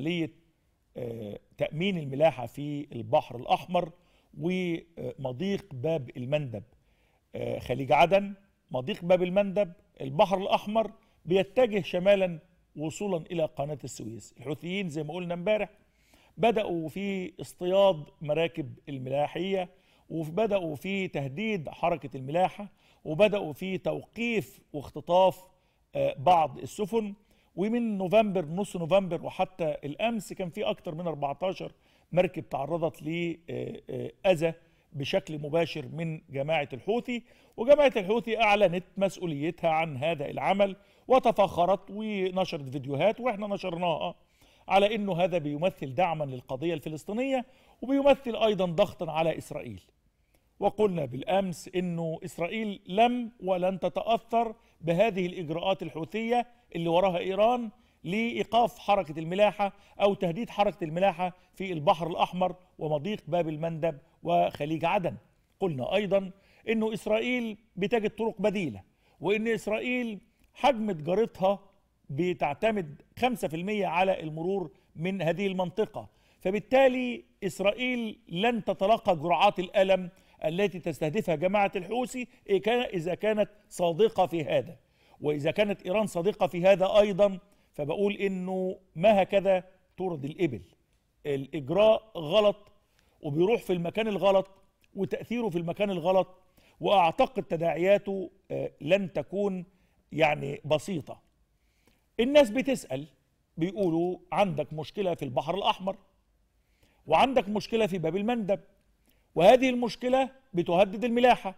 عملية تأمين الملاحة في البحر الأحمر ومضيق باب المندب. خليج عدن مضيق باب المندب البحر الأحمر بيتجه شمالا وصولا إلى قناة السويس. الحوثيين زي ما قلنا امبارح بدأوا في اصطياد مراكب الملاحية وبدأوا في تهديد حركة الملاحة وبدأوا في توقيف واختطاف بعض السفن. ومن نوفمبر نص نوفمبر وحتى الأمس كان في أكثر من 14 مركب تعرضت لاذى بشكل مباشر من جماعة الحوثي وجماعة الحوثي أعلنت مسؤوليتها عن هذا العمل وتفاخرت ونشرت فيديوهات وإحنا نشرناها على إنه هذا بيمثل دعما للقضية الفلسطينية وبيمثل أيضا ضغطا على إسرائيل. وقلنا بالأمس إنه إسرائيل لم ولن تتأثر بهذه الإجراءات الحوثية اللي وراها إيران لإيقاف حركة الملاحة أو تهديد حركة الملاحة في البحر الأحمر ومضيق باب المندب وخليج عدن. قلنا أيضا إنه إسرائيل بتجد طرق بديلة وإن إسرائيل حجم تجارتها بتعتمد 5% على المرور من هذه المنطقة. فبالتالي إسرائيل لن تتلقى جرعات الألم التي تستهدفها جماعة الحوثي إذا كانت صادقة في هذا. وإذا كانت إيران صادقة في هذا أيضا فبقول إنه ما هكذا تورد الإبل. الإجراء غلط وبيروح في المكان الغلط وتأثيره في المكان الغلط وأعتقد تداعياته لن تكون يعني بسيطة. الناس بتسأل بيقولوا عندك مشكلة في البحر الأحمر وعندك مشكلة في باب المندب. وهذه المشكلة بتهدد الملاحة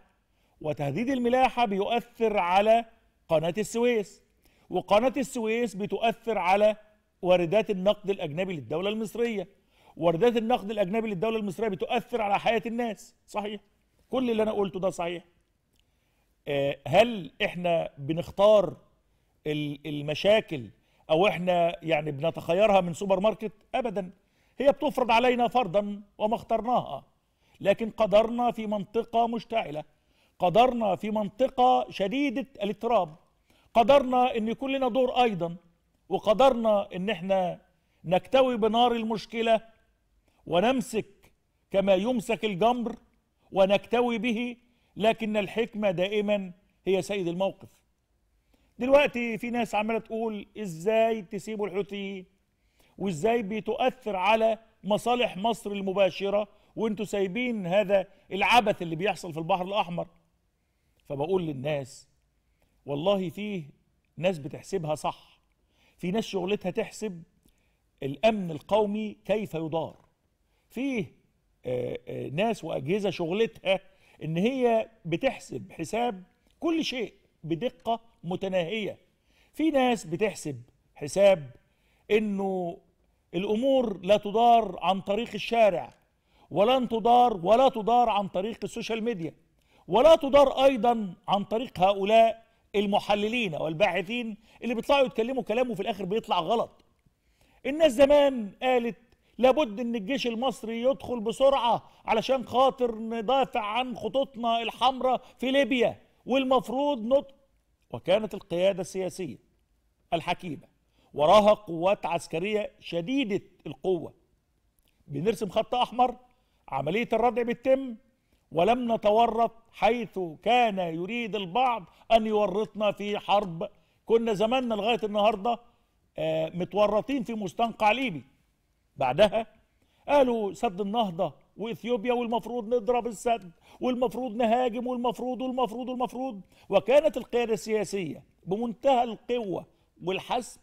وتهديد الملاحة بيؤثر على قناة السويس وقناة السويس بتؤثر على واردات النقد الأجنبي للدولة المصرية واردات النقد الأجنبي للدولة المصرية بتؤثر على حياة الناس صحيح؟ كل اللي أنا قلته ده صحيح. آه هل إحنا بنختار المشاكل أو إحنا يعني بنتخيرها من سوبر ماركت؟ ابدا. هي بتفرض علينا فرضا وما اخترناها. لكن قدرنا في منطقة مشتعلة. قدرنا في منطقة شديدة الاضطراب. قدرنا إن يكون لنا دور أيضا. وقدرنا إن إحنا نكتوي بنار المشكلة ونمسك كما يمسك الجمر ونكتوي به لكن الحكمة دائما هي سيد الموقف. دلوقتي في ناس عمالة تقول إزاي تسيبوا الحوثيين وإزاي بتؤثر على مصالح مصر المباشرة؟ وانتوا سايبين هذا العبث اللي بيحصل في البحر الأحمر. فبقول للناس والله فيه ناس بتحسبها صح. في ناس شغلتها تحسب الأمن القومي كيف يدار. فيه آآ آآ ناس وأجهزة شغلتها إن هي بتحسب حساب كل شيء بدقة متناهية. في ناس بتحسب حساب إنه الأمور لا تدار عن طريق الشارع. ولن تدار ولا تدار عن طريق السوشيال ميديا ولا تدار أيضا عن طريق هؤلاء المحللين والباحثين اللي بيطلعوا يتكلموا كلام وفي الآخر بيطلع غلط. الناس زمان قالت لابد إن الجيش المصري يدخل بسرعة علشان خاطر ندافع عن خطوطنا الحمراء في ليبيا والمفروض نط وكانت القيادة السياسية الحكيمة وراها قوات عسكرية شديدة القوة. بنرسم خط أحمر عملية الردع بتتم ولم نتورط حيث كان يريد البعض أن يورطنا في حرب. كنا زماننا لغاية النهارده آه متورطين في مستنقع ليبي. بعدها قالوا سد النهضة وإثيوبيا والمفروض نضرب السد والمفروض نهاجم والمفروض والمفروض والمفروض. وكانت القيادة السياسية بمنتهى القوة والحسم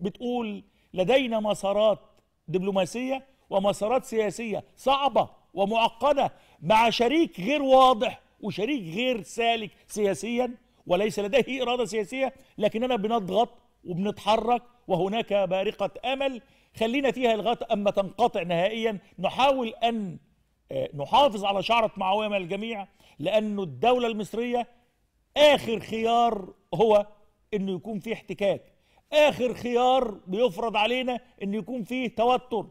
بتقول لدينا مسارات دبلوماسية ومسارات سياسية صعبة ومعقده مع شريك غير واضح وشريك غير سالك سياسيا وليس لديه إرادة سياسية لكننا بنضغط وبنتحرك وهناك بارقة أمل خلينا فيها لغاية أما تنقطع نهائيا. نحاول أن نحافظ على شعرة معويه الجميع لأنه الدولة المصرية آخر خيار هو إنه يكون فيه احتكاك. آخر خيار بيفرض علينا ان يكون فيه توتر.